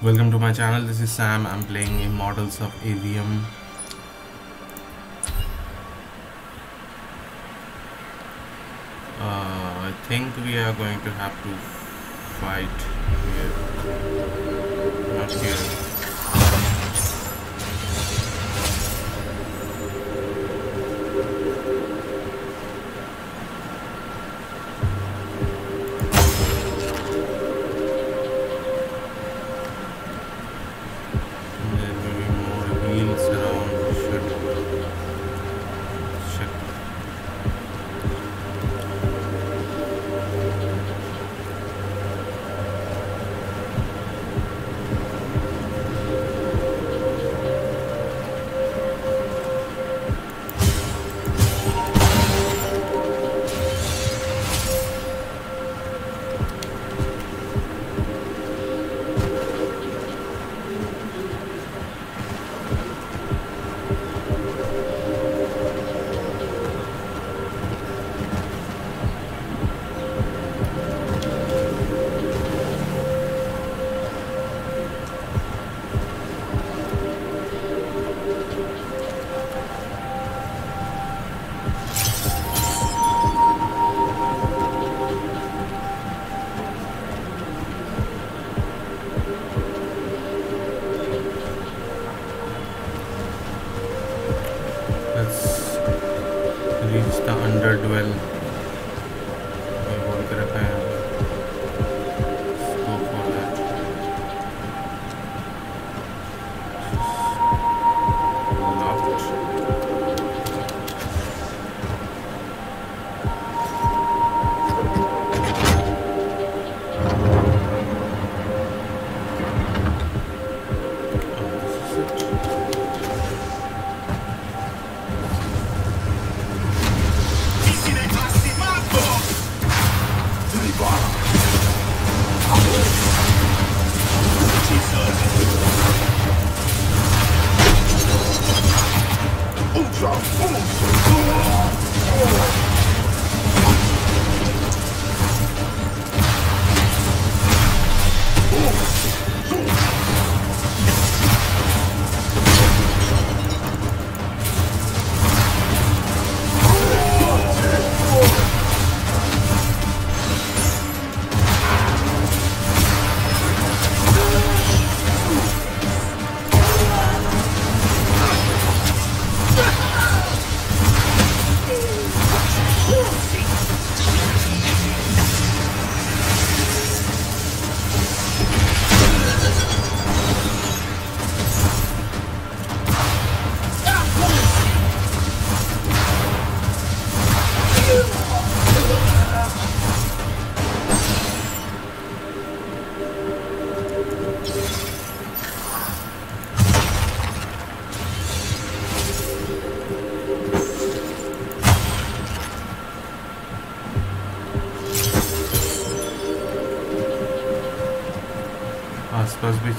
Welcome to my channel. This is Sam. I'm playing Immortals of Aveum. Uh, I think we are going to have to fight here. Not here.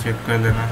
Check कर लेना।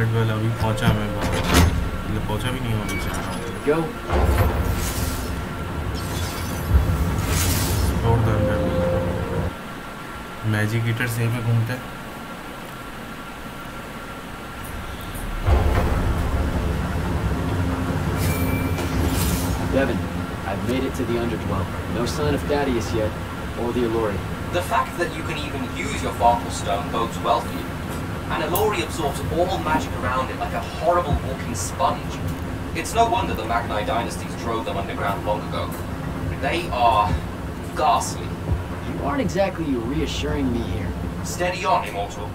That well अभी पहुंचा मैं मतलब पहुंचा भी नहीं हूँ अभी मैजिक घूमते हैं Devyn, I've made it to the Underdwell. No sign of Thaddeus yet, or the Allure. The fact that you can even use your Farkle Stone bodes well for you. And Elori absorbs all magic around it like a horrible walking sponge. It's no wonder the Magnai dynasties drove them underground long ago. They are ghastly. You aren't exactly reassuring me here. Steady on, Immortal.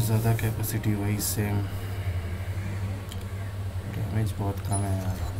थोड़ा ज़्यादा capacity वही same damage बहुत कम है यार।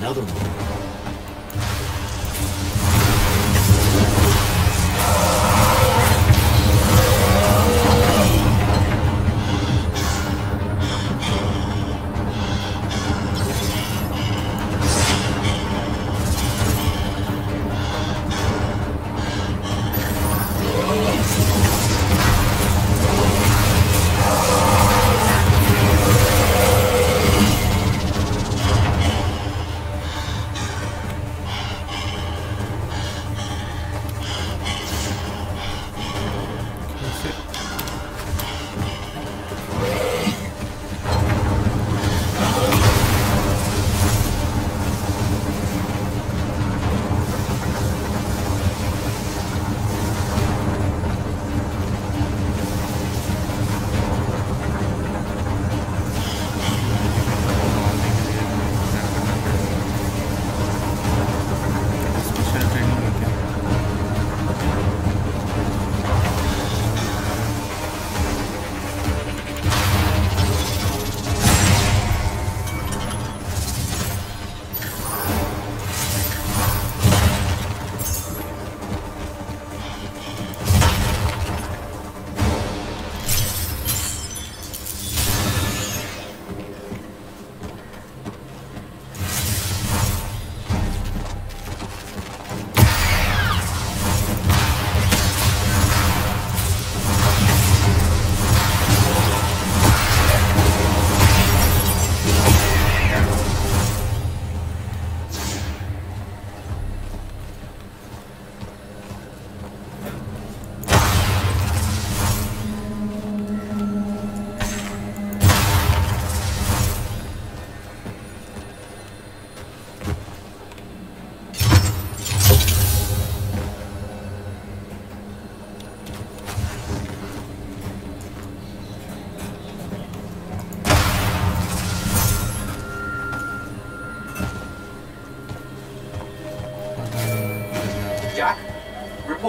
Another one.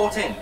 14.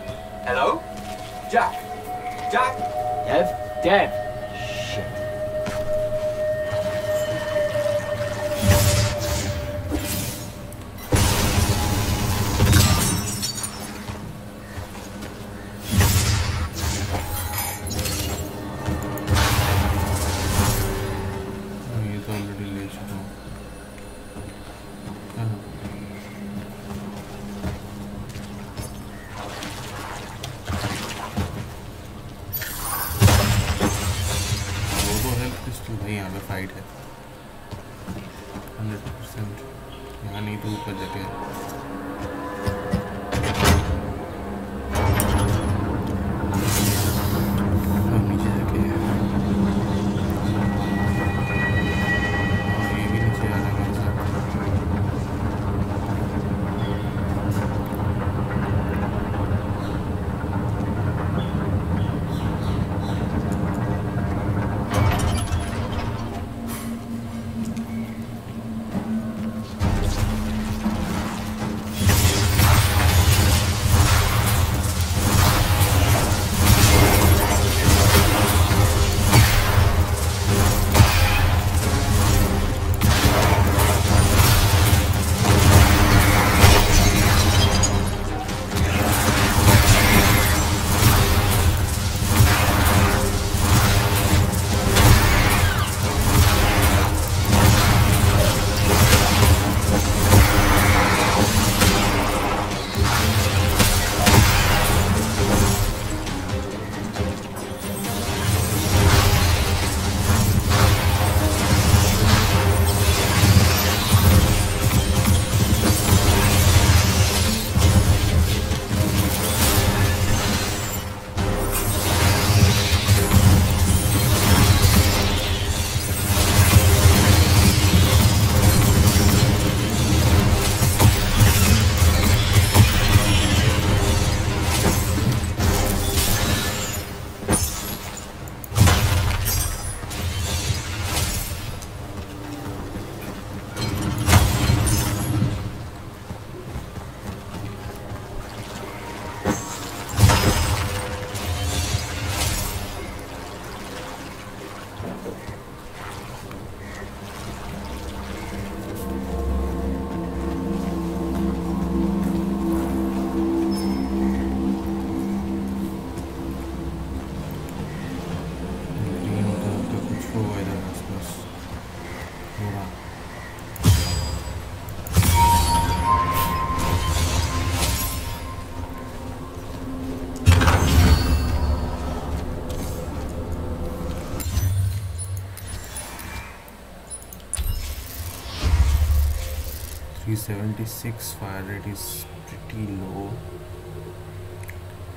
376 fire rate is pretty low.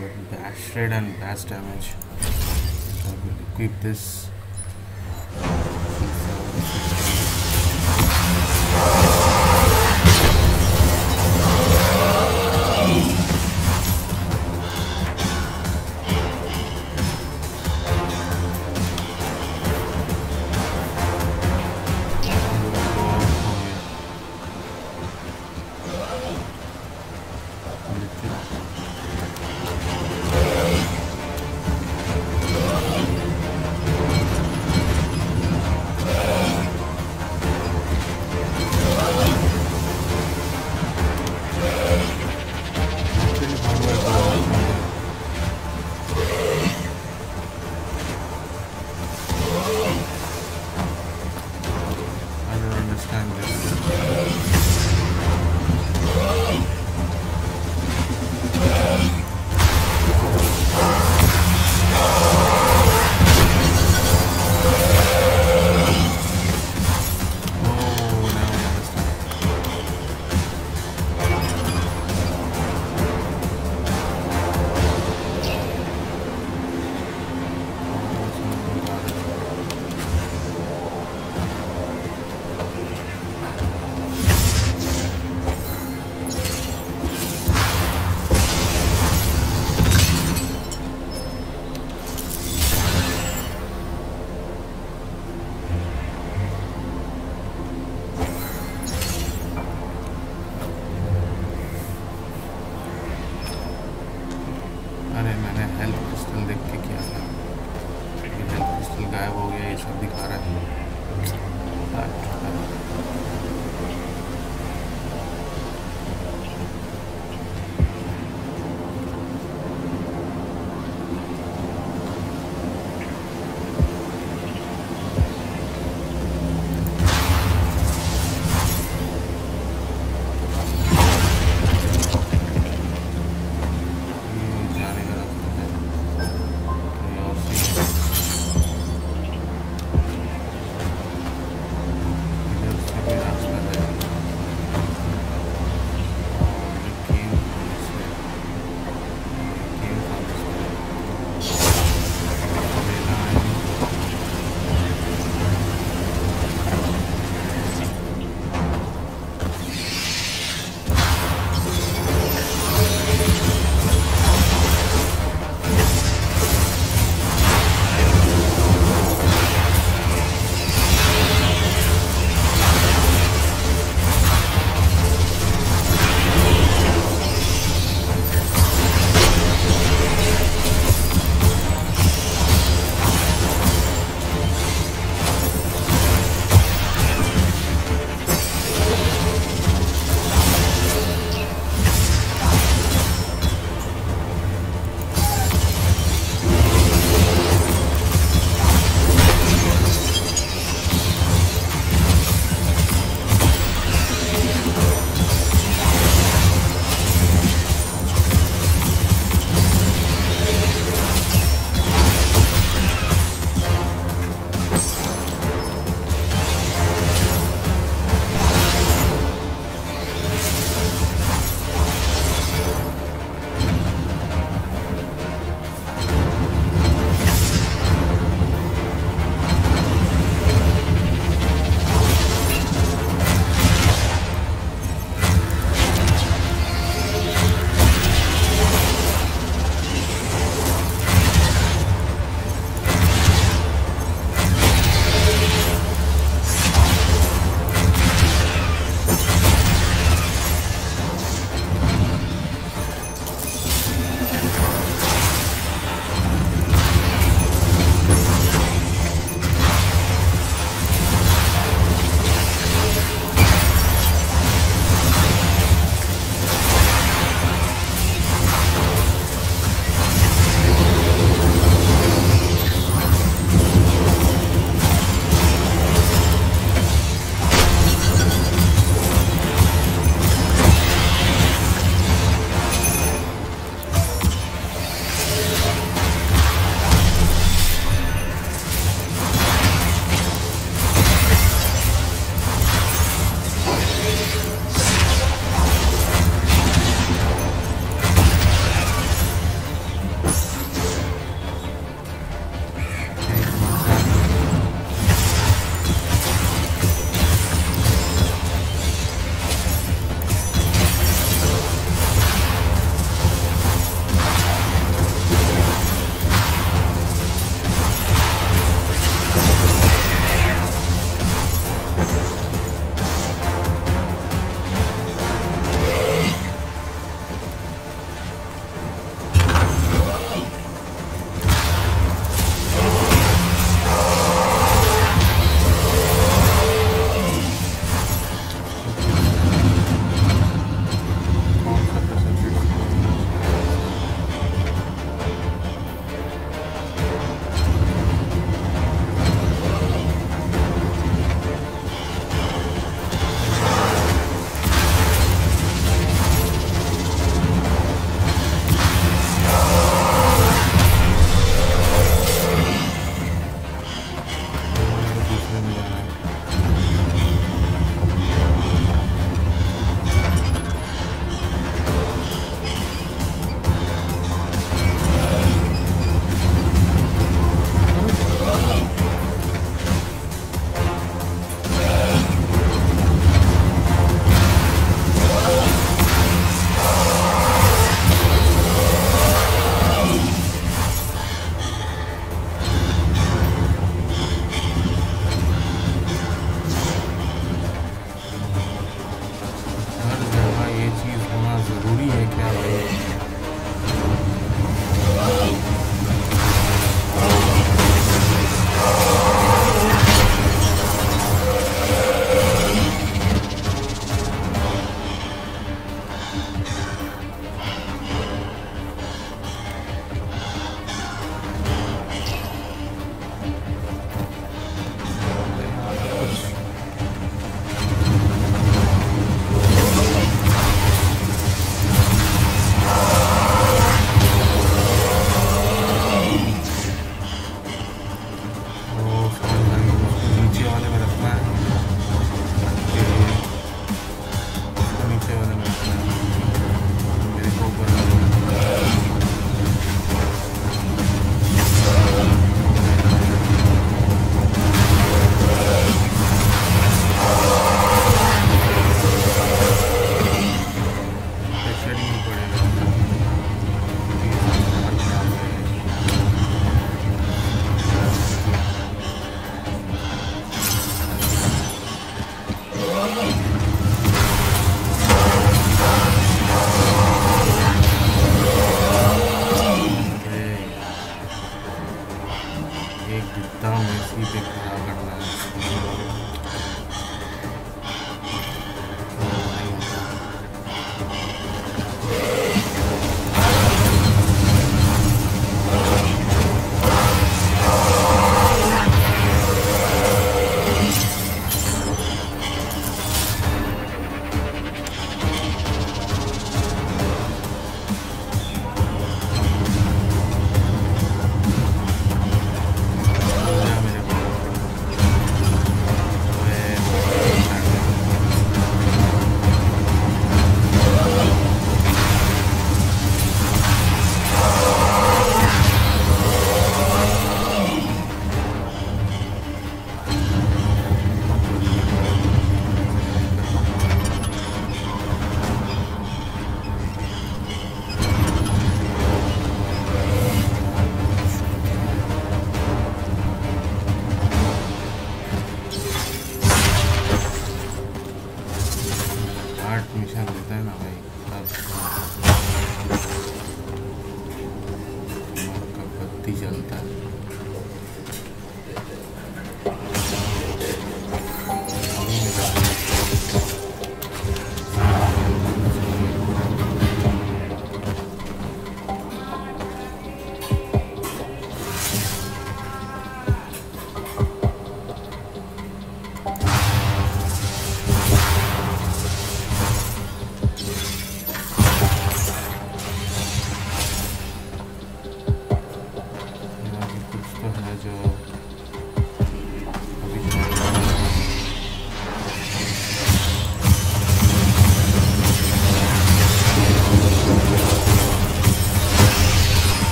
But bash rate and bash damage I will equip this. गायब हो गया ये सब दिखा रहा है।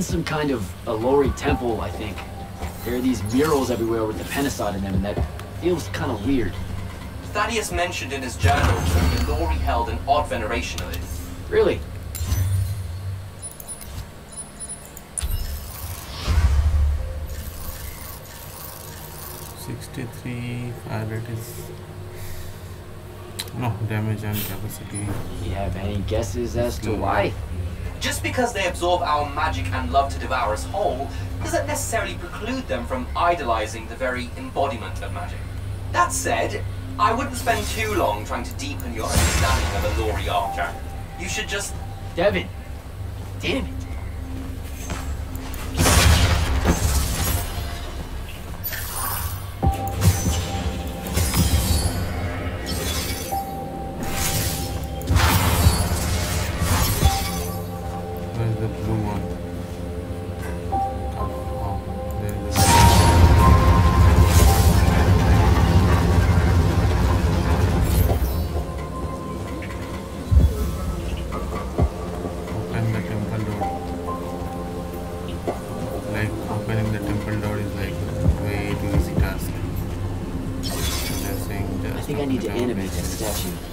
In some kind of Alluri temple, I think. There are these murals everywhere with the Pentasod in them, and that feels kind of weird. Thaddeus mentioned in his journal that the Lori held an odd veneration of it. Really? Sixty-three fire rate is no damage and capacity. Do you have any guesses as to hmm. why? Just because they absorb our magic and love to devour us whole, doesn't necessarily preclude them from idolizing the very embodiment of magic. That said, I wouldn't spend too long trying to deepen your understanding of a Lori archer. You should just Devyn! Damn it! Need to animate that statue.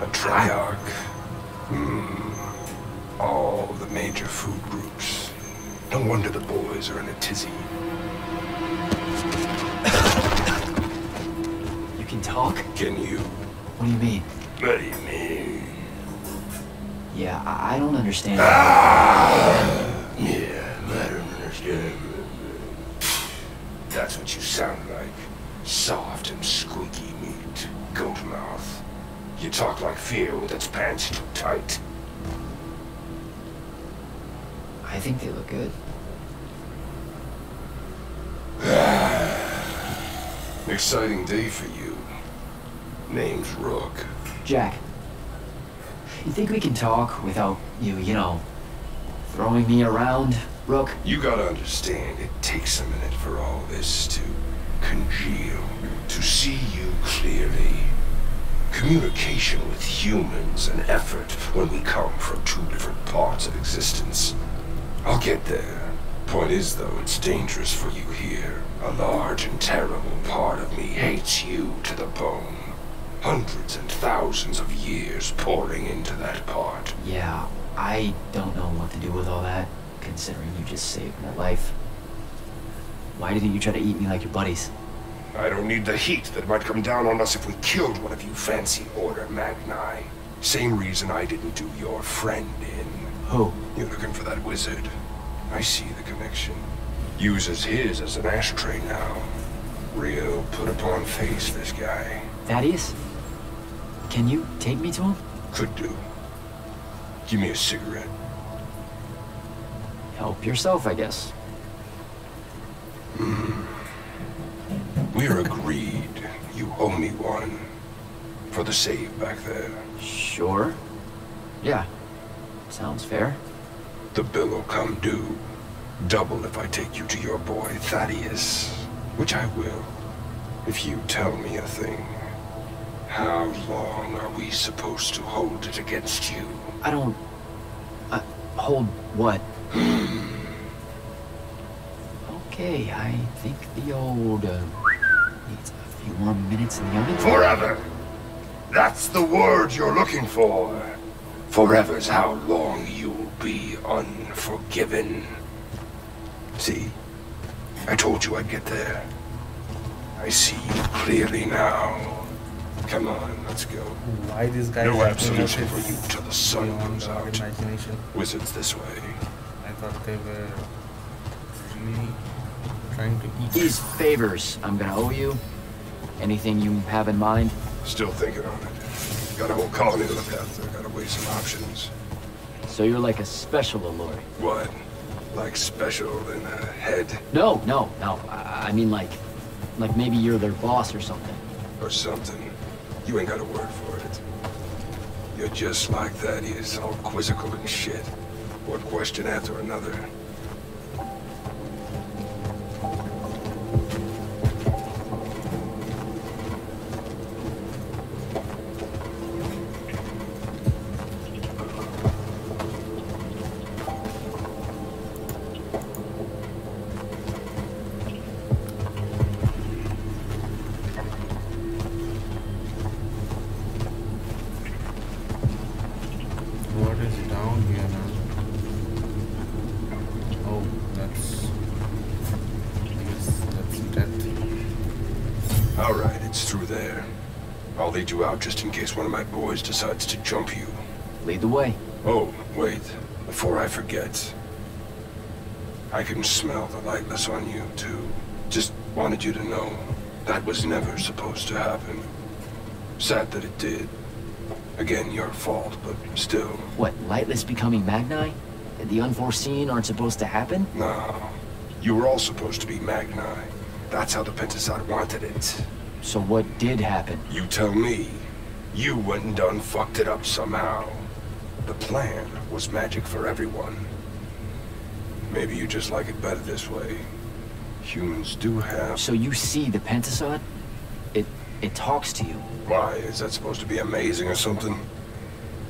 A triarch. Hmm. All the major food groups. No wonder the boys are in a tizzy. You can talk? Can you? What do you mean? What do you mean? Yeah, I, I don't understand. Yeah, I don't understand. That's what you sound like. Soft and squeaky meat. Goat mouth. You talk like fear with its pants too tight. I think they look good. Exciting day for you. Name's Rook. Jak, you think we can talk without you, you know, throwing me around, Rook? You gotta understand, it takes a minute for all this to congeal, to see you clearly. Communication with humans an effort when we come from two different parts of existence. I'll get there. Point is, though, it's dangerous for you here. A large and terrible part of me hates you to the bone. Hundreds and thousands of years pouring into that part. Yeah, I don't know what to do with all that, considering you just saved my life. Why didn't you try to eat me like your buddies? I don't need the heat that might come down on us if we killed one of you fancy Order Magni. Same reason I didn't do your friend in. Who? You're looking for that wizard. I see the connection. Uses his as an ashtray now. Real put upon face, this guy. Thaddeus? Can you take me to him? Could do. Give me a cigarette. Help yourself, I guess. Hmm. We're agreed. You owe me one. For the save back there. Sure. Yeah. Sounds fair. The bill will come due. Double if I take you to your boy, Thaddeus. Which I will. If you tell me a thing. How long are we supposed to hold it against you? I don't... Uh, hold what? okay, I think the old, uh, needs a few more minutes in the oven. Forever! That's the word you're looking for. Forever's how long you'll be unforgiven. See? I told you I'd get there. I see you clearly now. Come on, let's go. Why this guy No is acting as absolution for you till the sun beyond goes our out. Imagination. Wizards this way. I thought they were really trying to eat. These favors I'm gonna owe you, anything you have in mind? Still thinking on it. Got a whole colony to look after. Gotta weigh some options. So you're like a special Alluri. What? Like special in a head No, no, no. I I mean like, like maybe you're their boss or something. or something? You ain't got a word for it. You're just like that. He's all quizzical and shit. One question after another. Out just in case one of my boys decides to jump you. Lead the way. Oh, wait. Before I forget. I can smell the lightless on you, too. Just wanted you to know. That was never supposed to happen. Sad that it did. Again, your fault, but still. What, Lightless becoming Magni? The unforeseen aren't supposed to happen? No. You were all supposed to be Magni. That's how the Pentasod wanted it. So what did happen? You tell me. You went and done fucked it up somehow. The plan was magic for everyone. Maybe you just like it better this way. Humans do have... So you see the Pentasod? It, it talks to you. Why, is that supposed to be amazing or something?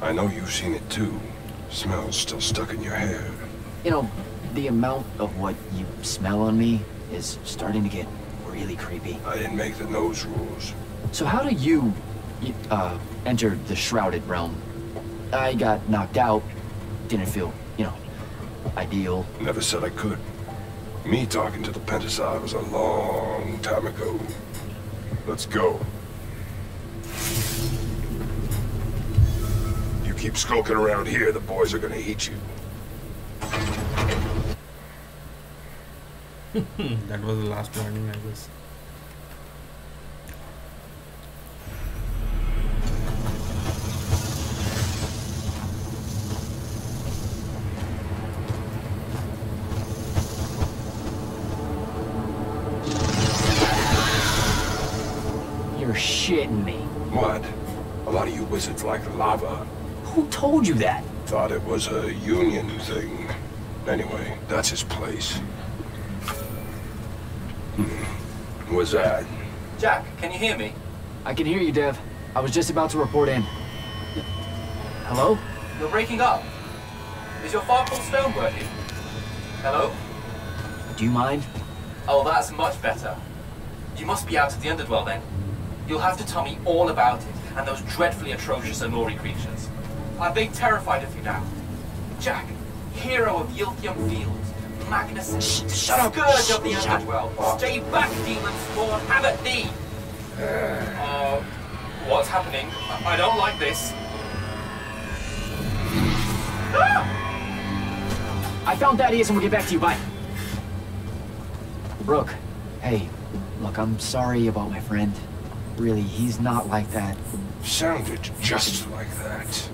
I know you've seen it too. Smell's still stuck in your hair. You know, the amount of what you smell on me is starting to get really creepy. I didn't make the nose rules. So how do you, uh, enter the Shrouded Realm? I got knocked out, didn't feel, you know, ideal. Never said I could. Me talking to the Pentasod was a long time ago. Let's go. You keep skulking around here, the boys are gonna eat you. that was the last warning, I guess. Told you that? Thought it was a union thing. Anyway, that's his place. Hmm. Was that? Jak, can you hear me? I can hear you, Dev. I was just about to report in. Hello? You're breaking up. Is your Farkle stone working? Hello? Do you mind? Oh, that's much better. You must be out of the Underdwell then. You'll have to tell me all about it and those dreadfully atrocious Alluri creatures. Are they terrified of you now? Jak, hero of Yilthium Fields, Magnus, Shh, shut up. scourge of the Shh, shut Underdwell. Stay back, demon spawn, have at thee! Uh, what's happening? I I don't like this. I found Thaddeus and we'll get back to you. Bye. Rook, hey, look, I'm sorry about my friend. Really, he's not like that. Sounded just like that.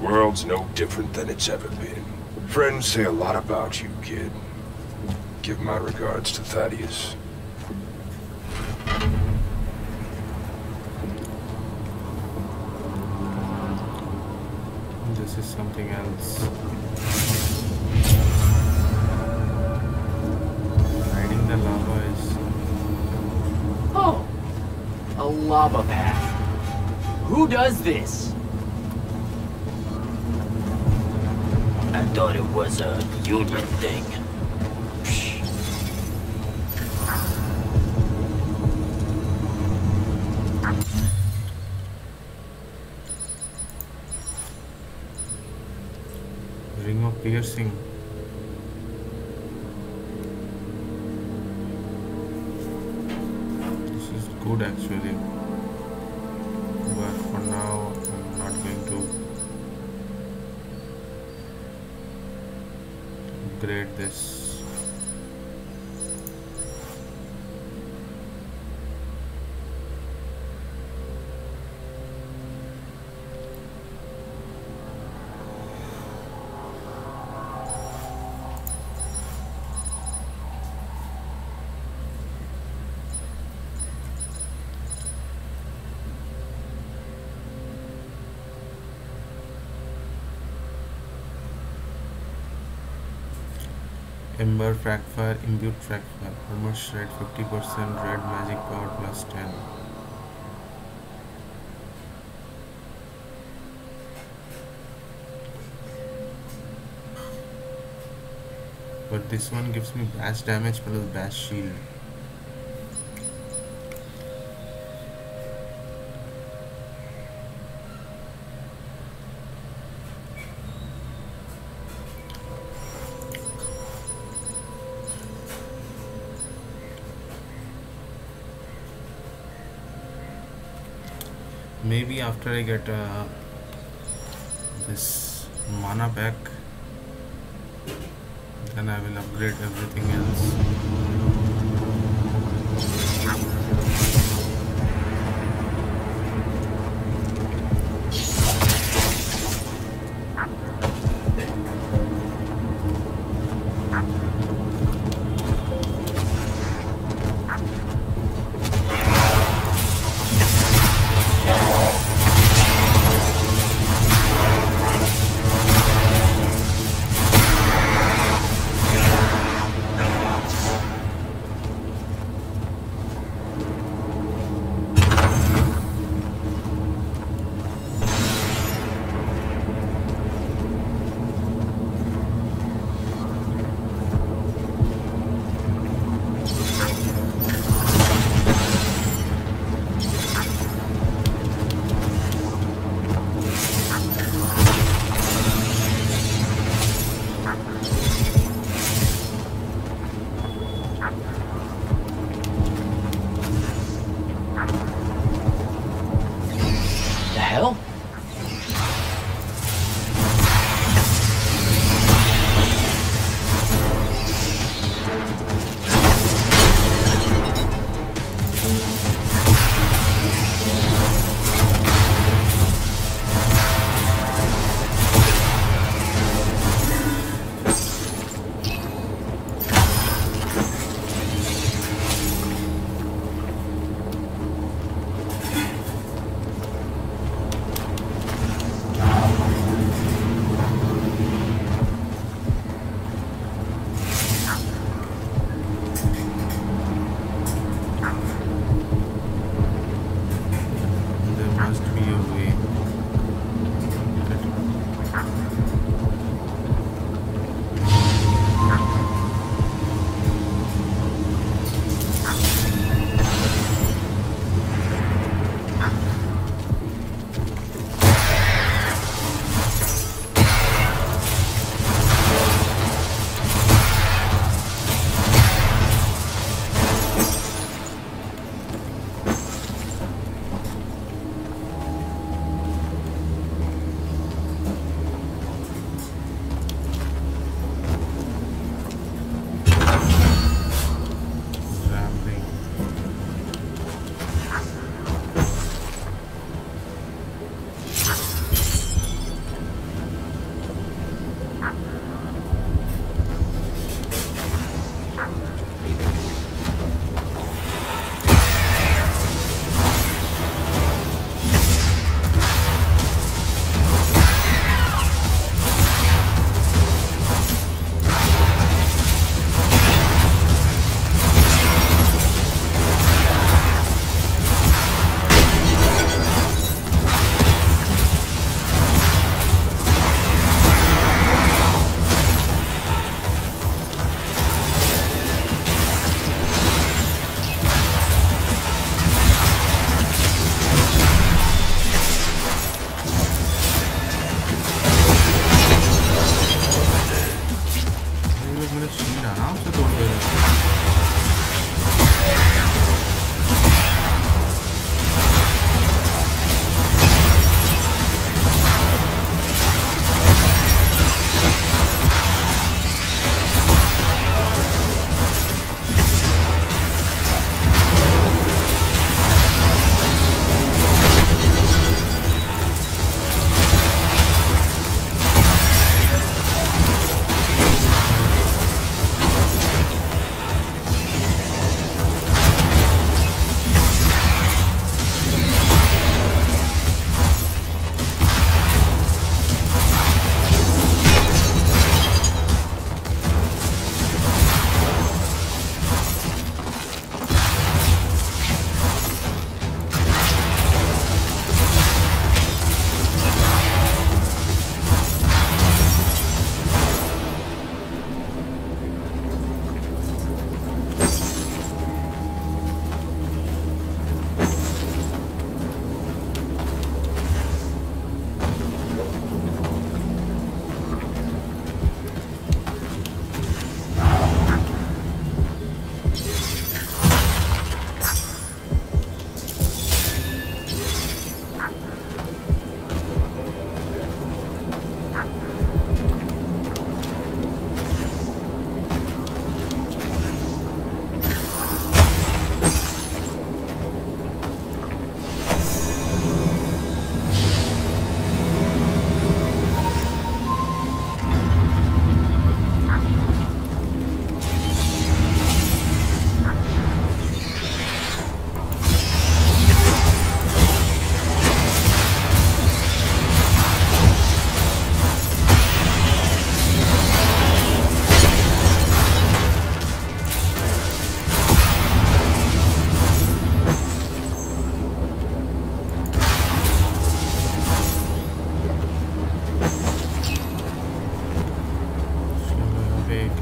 World's no different than it's ever been. Friends say a lot about you, kid. Give my regards to Thaddeus. This is something else. Riding the lava is... Oh! A lava path. Who does this? Thought it was a human thing. Ring of piercing. This is good actually. Ember Fragfire, Imbued Fragfire, Armor Shred 50%, Red Magic Power plus 10. But this one gives me bash damage plus bash shield. After I get uh, this mana back then I will upgrade everything else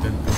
content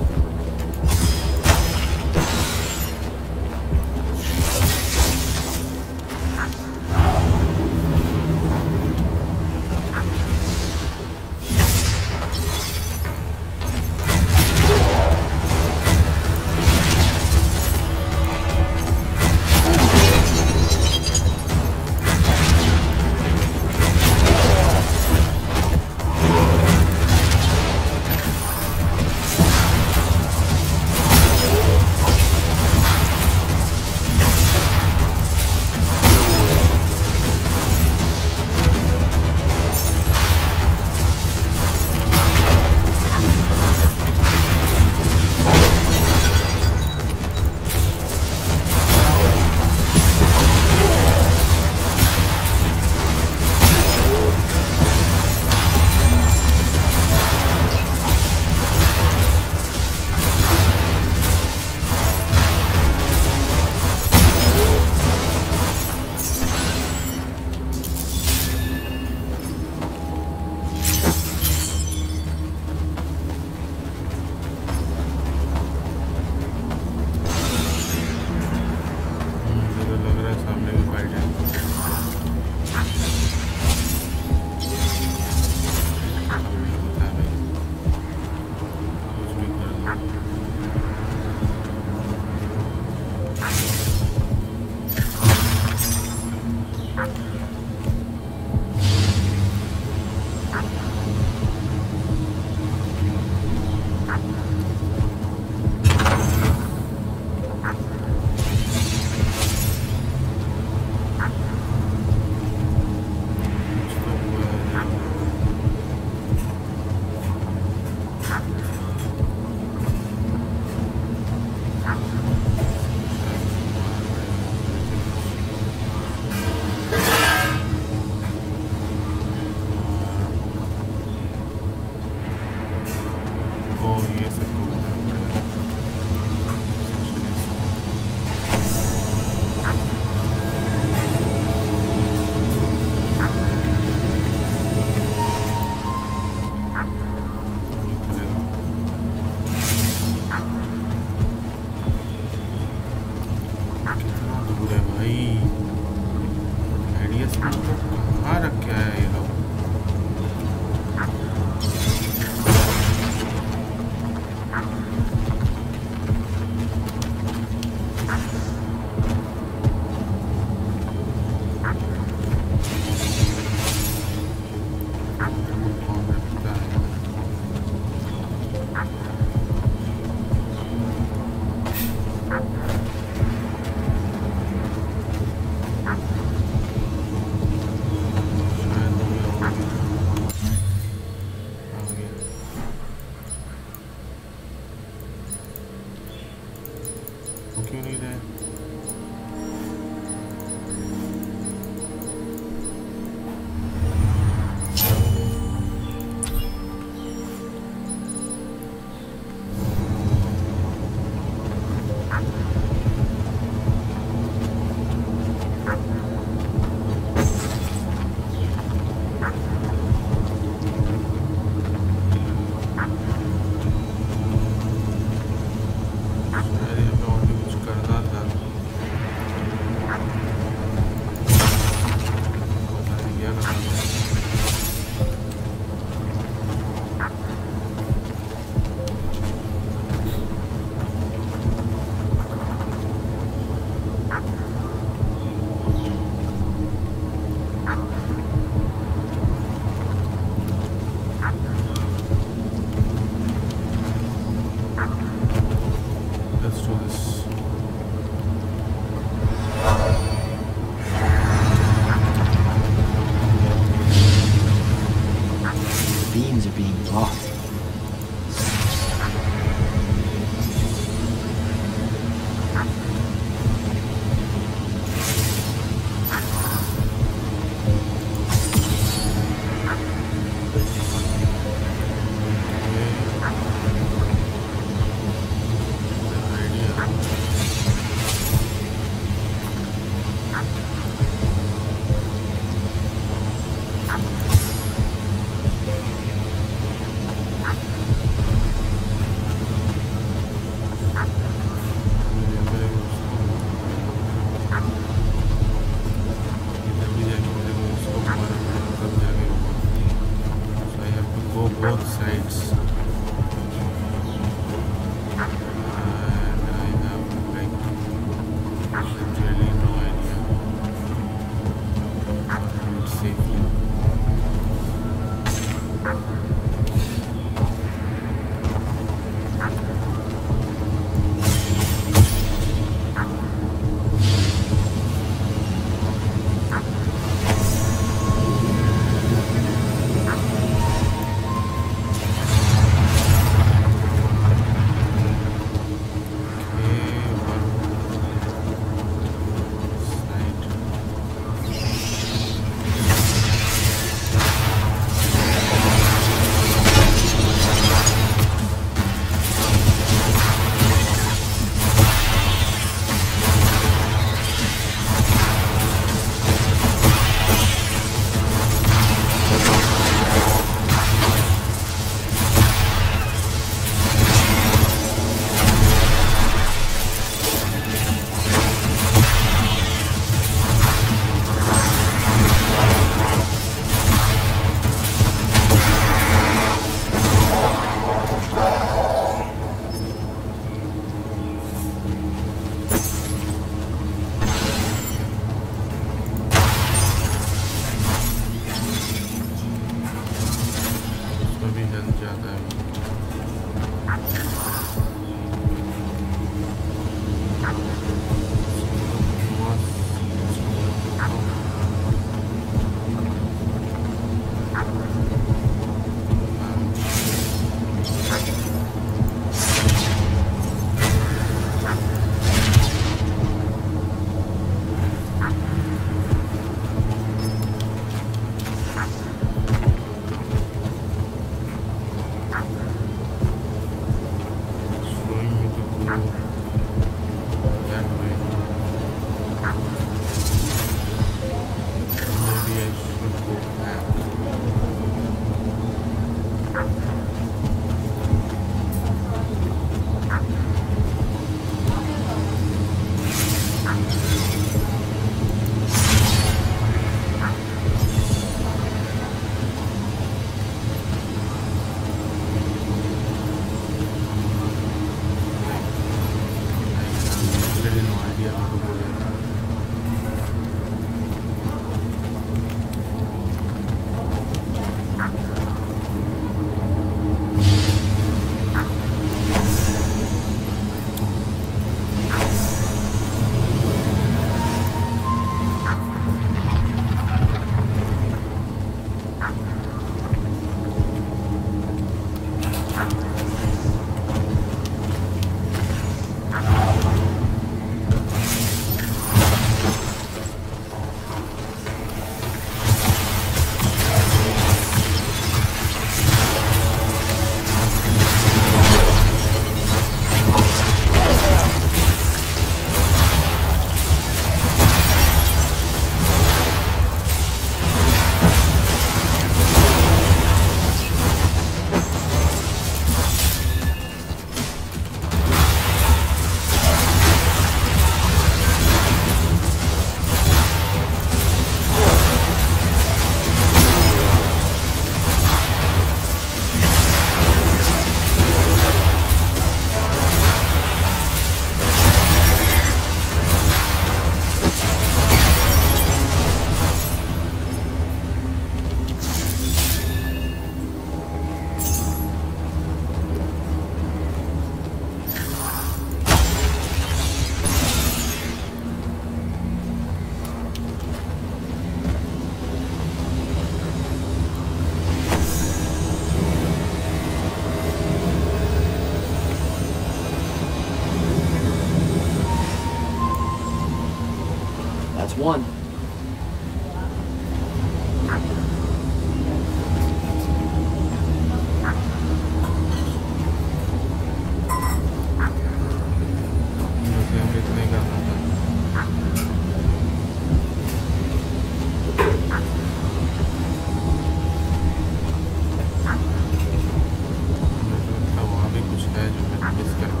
है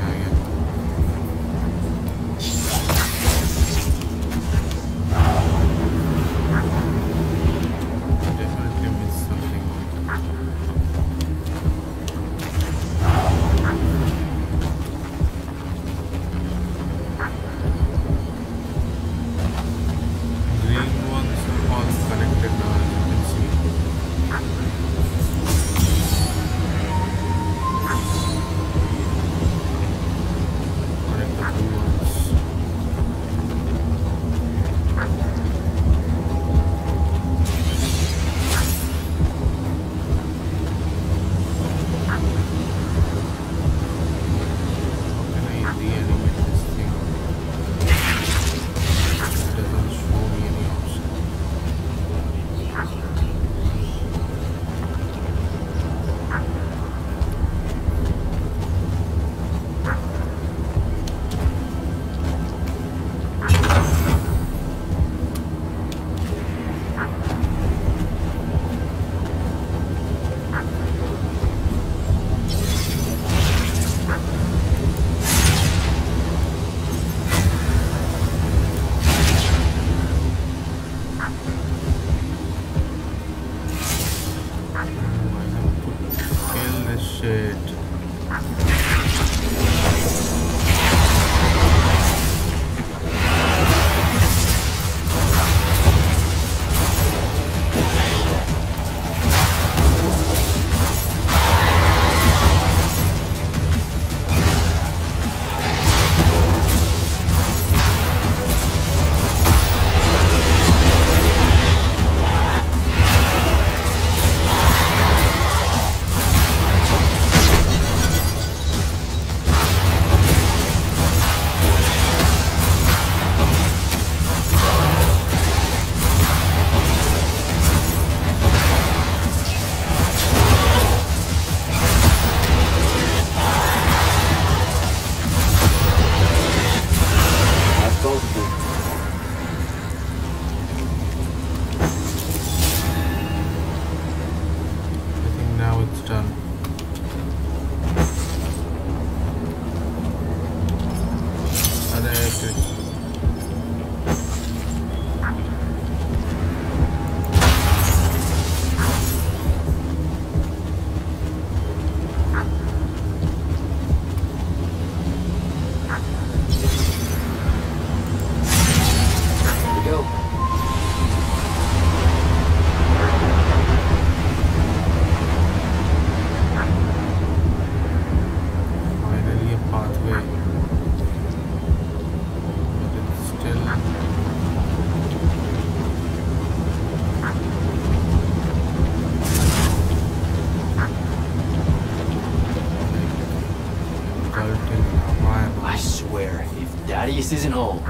isn't whole,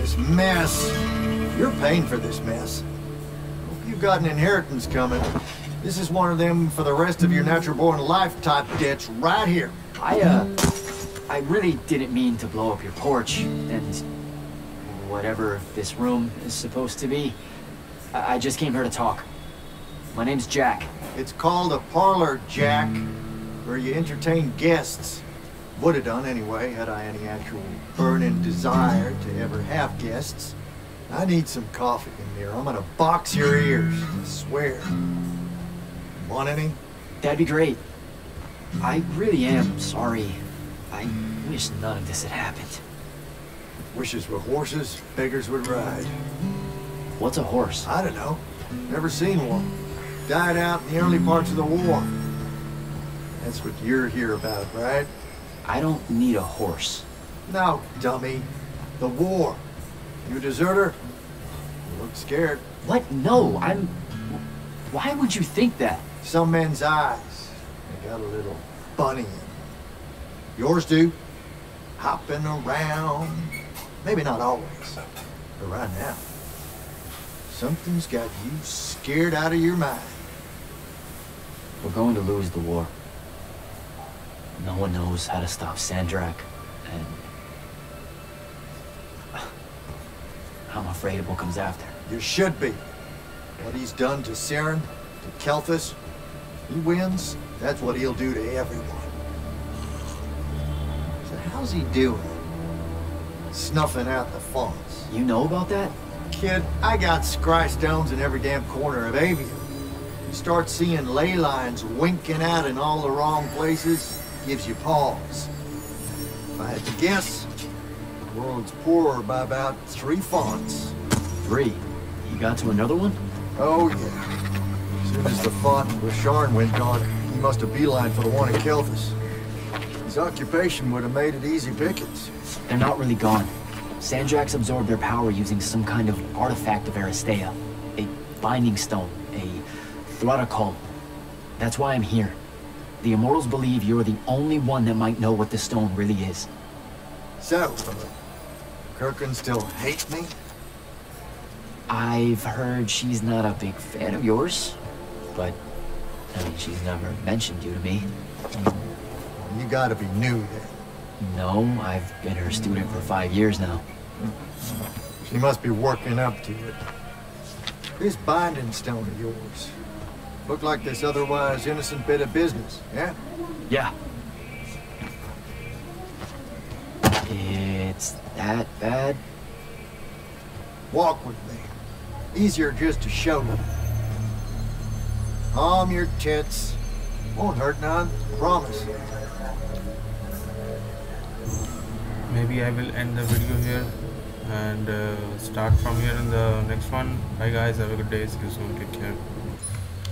this mess. You're paying for this mess. Hope you've got an inheritance coming. This is one of them for the rest of your natural born life type debts right here. I, uh, I really didn't mean to blow up your porch and whatever this room is supposed to be. I, I just came here to talk. My name's Jak. It's called a parlor, Jak, where you entertain guests. Would have done anyway, had I any actual burning desire to ever have guests. I need some coffee in there. I'm gonna box your ears, I swear. Want any? That'd be great. I really am sorry. I wish none of this had happened. Wishes were horses, beggars would ride. What's a horse? I don't know. Never seen one. Died out in the early parts of the war. That's what you're here about, right? I don't need a horse. No, dummy. The war. You a deserter? You look scared. What? No, I'm... Why would you think that? Some men's eyes. They got a little bunny in them. Yours do. Hopping around. Maybe not always. But right now. Something's got you scared out of your mind. We're going to lose the war. No one knows how to stop Sandrakk, and... I'm afraid of what comes after. You should be. What he's done to Saren, to Kelthus, he wins, that's what he'll do to everyone. So how's he doing? Snuffing out the fonts. You know about that? Kid, I got scry stones in every damn corner of Aveum. You start seeing ley lines winking out in all the wrong places, gives you pause. If I had to guess, the world's poorer by about three fonts. Three. You got to another one? Oh, yeah. As soon as the font with Sharn went gone, he must have beeline for the one in Kelthus. His occupation would have made it easy pickings. They're not really gone. Sandrakk's absorbed their power using some kind of artifact of Aristea. A binding stone. A Throttacol. That's why I'm here. The Immortals believe you're the only one that might know what the stone really is. So, Kirkan still hates me? I've heard she's not a big fan of yours, but I mean, she's never mentioned you to me. You gotta be new then. No, I've been her student for five years now. She must be working up to it. This binding stone of yours. Look like this otherwise innocent bit of business, yeah? Yeah. It's that bad? Walk with me. Easier just to show them. Calm your tits. Won't hurt none, promise. maybe I will end the video here and uh, start from here in the next one bye guys have a good day see you soon take care